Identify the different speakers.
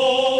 Speaker 1: Oh.